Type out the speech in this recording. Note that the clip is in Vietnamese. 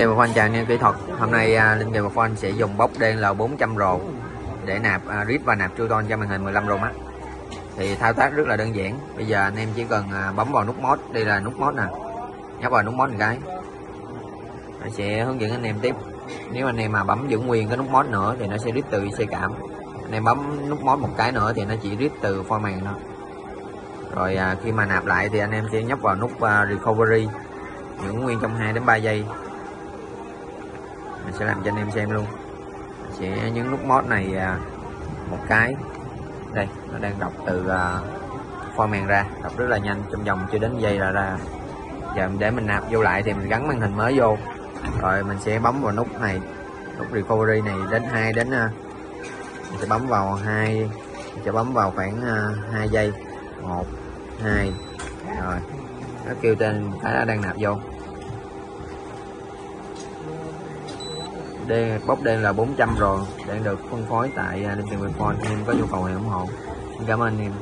Game of anh chàng anh kỹ thuật. Hôm nay uh, Linh Game of Fun sẽ dùng bóc đen L400 rồ để nạp uh, rip và nạp Truton cho màn hình 15 rồ mắt. Thì thao tác rất là đơn giản. Bây giờ anh em chỉ cần uh, bấm vào nút mod. Đây là nút mod nè. Nhấp vào nút mod một cái. Nó sẽ hướng dẫn anh em tiếp. Nếu anh em mà bấm giữ nguyên cái nút mod nữa thì nó sẽ rip từ xe cảm. Anh em bấm nút mod một cái nữa thì nó chỉ rip từ pho màn thôi. Rồi uh, khi mà nạp lại thì anh em sẽ nhấp vào nút uh, recovery. Giữ nguyên trong 2 đến 3 giây mình sẽ làm cho anh em xem luôn. Sẽ nhấn nút mod này à, một cái. Đây nó đang đọc từ à, format ra. Đọc rất là nhanh trong vòng chưa đến giây là ra. Giờ để mình nạp vô lại thì mình gắn màn hình mới vô. Rồi mình sẽ bấm vào nút này. Nút recovery này đến 2 đến à, mình sẽ bấm vào hai mình sẽ bấm vào khoảng à, 2 giây. Một hai. Rồi nó kêu trên cái đang nạp vô. Đen bóc đen là 400 rồi. Đang được phân phối tại à, Linh Tiền Phone em có nhu cầu thì ủng hộ. Cảm ơn anh em.